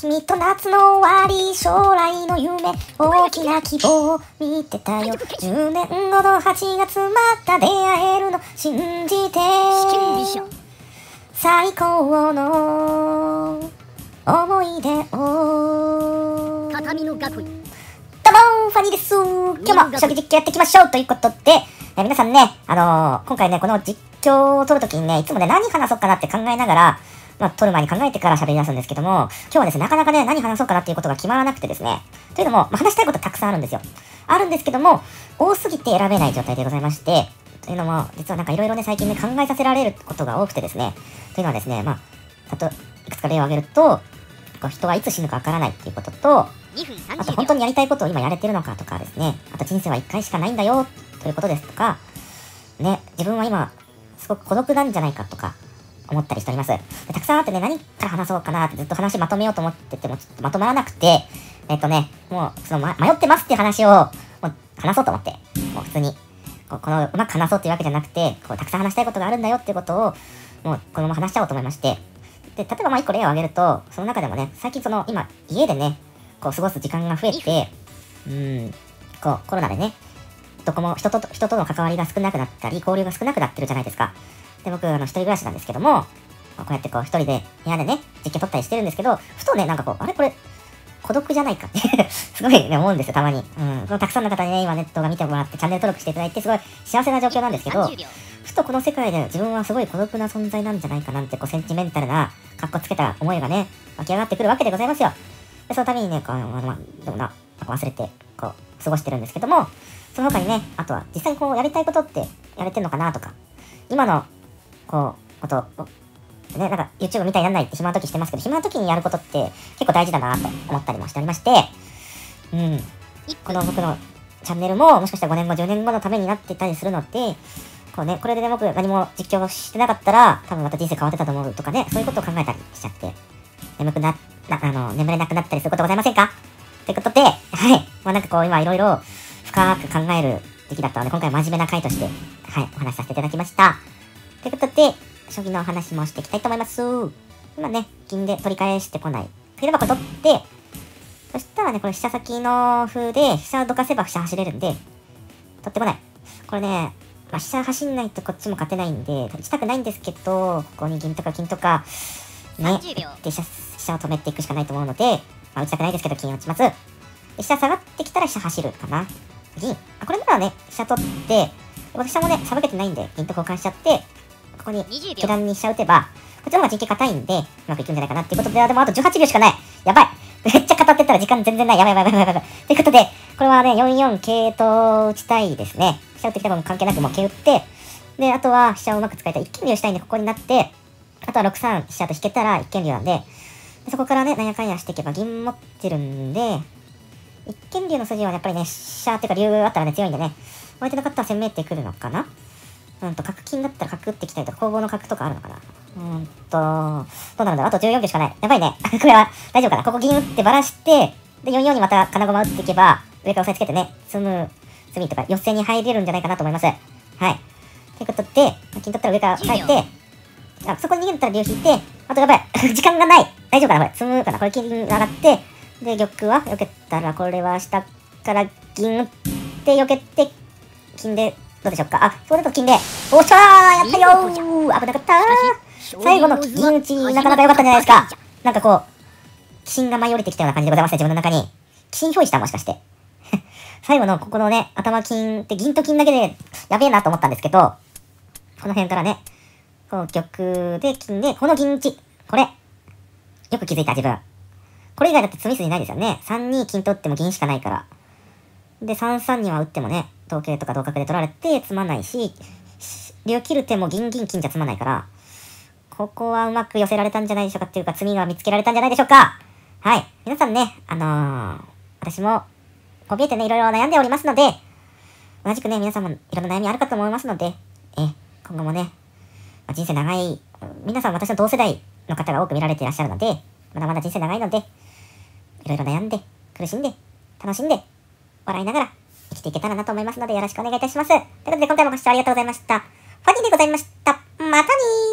君と夏の終わり、将来の夢、大きな希望を見てたよ。10年後の8月また出会えるの信じて。最高の思い出を。畳の学どう位もファニーです今日も将棋実況やっていきましょうということで、え皆さんね、あのー今回ね、この実況を撮るときにね、いつもね、何話そうかなって考えながら、まあ、撮る前に考えてから喋り出すんですけども、今日はですね、なかなかね、何話そうかなっていうことが決まらなくてですね、というのも、まあ、話したいことたくさんあるんですよ。あるんですけども、多すぎて選べない状態でございまして、というのも、実はなんかいろいろね、最近ね、考えさせられることが多くてですね、というのはですね、まあ、たと、いくつか例を挙げると、こう人はいつ死ぬかわからないっていうことと、あと本当にやりたいことを今やれてるのかとかですね、あと人生は一回しかないんだよということですとか、ね、自分は今すごく孤独なんじゃないかとか思ったりしております。でたくさんあってね、何から話そうかなってずっと話まとめようと思っててもちょっとまとまらなくて、えっとね、もうその、ま、迷ってますっていう話をもう話そうと思って、もう普通に、こうこのうまく話そうっていうわけじゃなくて、こうたくさん話したいことがあるんだよっていうことを、もうこのまま話しちゃおうと思いまして、で、例えばまあ一個例を挙げると、その中でもね、最近その今家でね、こう過ごす時間が増えて、うん、こうコロナでね、どこも人と人との関わりが少なくなったり、交流が少なくなってるじゃないですか。で、僕、あの、一人暮らしなんですけども、こうやってこう一人で部屋でね、実況撮ったりしてるんですけど、ふとね、なんかこう、あれこれ、孤独じゃないかって すごいね、思うんですよ、たまに。うん。このたくさんの方にね、今ネットが見てもらって、チャンネル登録していただいて、すごい幸せな状況なんですけど、ふとこの世界で自分はすごい孤独な存在なんじゃないかなんて、こう、センチメンタルな、格好つけた思いがね、湧き上がってくるわけでございますよ。で、その度にね、こう、まあ、でもな、忘れて、こう、過ごしてるんですけども、その他にね、あとは、実際にこう、やりたいことって、やれてんのかなとか、今の、こう、ことを、ね、なんか YouTube みたいになんないって暇な時してますけど、暇な時にやることって結構大事だなと思ったりもしておりまして、うん、この僕のチャンネルももしかしたら5年後、10年後のためになってたりするので、こうね、これでね、僕何も実況してなかったら、多分また人生変わってたと思うとかね、そういうことを考えたりしちゃって、眠くな、な、あの、眠れなくなったりすることございませんか？ということで、はい。まあなんかこう今いろいろ深く考える時期だったので、今回真面目な回として、はい、お話しさせていただきました。ということで、将棋のお話もしていきたいと思います。今ね、銀で取り返してこない。振ればこれ取って、そしたらね、これ飛車先の風で、飛車をどかせば飛車走れるんで、取ってこない。これね、まあ、飛車走んないとこっちも勝てないんで、打ちたくないんですけど、ここに銀とか金とか、ね、30秒で飛車飛車を止めていくしかないと思うので、まあ、打ちたくないですけど、金打ちます。で飛車下がってきたら飛車走るかな。銀。あ、これならね、飛車取って、で飛車もね、さばけてないんで、銀と交換しちゃって、ここに20下秒段に飛車打てば、こっちの方が陣形硬いんで、うまくいくんじゃないかなっていうことで、あでもあと18秒しかない。やばい。めっちゃ語ってったら時間全然ない。やばいやばいやばいやばいやばい。ということで、これはね、44桂と打ちたいですね。飛車打ってきた分関係なくもう桂打って、で、あとは飛車をうまく使いたい。一間竜したいんで、ここになって、あとは6三飛車と引けたら一間竜なんで、でそこからね、なんやかんやしていけば銀持ってるんで、一間竜の筋はやっぱりね、飛車っていうか竜あったらね、強いんでね、相手の方は攻めてくるのかなうんと、角金だったら角打ってきたりとか、攻防の角とかあるのかなうーんと、どうなるんだろうあと14秒しかない。やばいね。これは大丈夫かなここ銀打ってバラして、で、44にまた金駒打っていけば、上から押さえつけてね、積む、積みとか、寄せに入れるんじゃないかなと思います。はい。ということで、金取ったら上から押さえて、あ、そこに逃げたら竜引いて、あとやばい。時間がない。大丈夫かなこれ。積むかなこれ金上がって、で、玉は避けたら、これは下から銀打って避けて、金で、どうでしょうか？あ、それだと金で。おっしゃーやったよー危なかったー最後の銀打ち、なかなか良かったんじゃないですか。なんかこう、鬼神が舞い降りてきたような感じでございますね、自分の中に。鬼神表示したもしかして。最後のここのね、頭金って銀と金だけでやべえなと思ったんですけど、この辺からね、こう玉で金で、この銀打ち。これ。よく気づいた自分。これ以外だって詰み筋ないですよね。3二金と打っても銀しかないから。で、3三には打ってもね、同桂とか同角で取られて詰まないし、竜切る手も銀銀金じゃ詰まないから、ここはうまく寄せられたんじゃないでしょうかっていうか、詰みが見つけられたんじゃないでしょうかはい。皆さんね、あのー、私も、こう見えてね、いろいろ悩んでおりますので、同じくね、皆さんもいろんな悩みあるかと思いますので、え、今後もね、まあ人生長い、皆さん私の同世代の方が多く見られていらっしゃるので、まだまだ人生長いので、いろいろ悩んで、苦しんで、楽しんで、笑いながら生きていけたらなと思いますので、よろしくお願いいたします。ということで、今回もご視聴ありがとうございました。ファニーでございました。またねー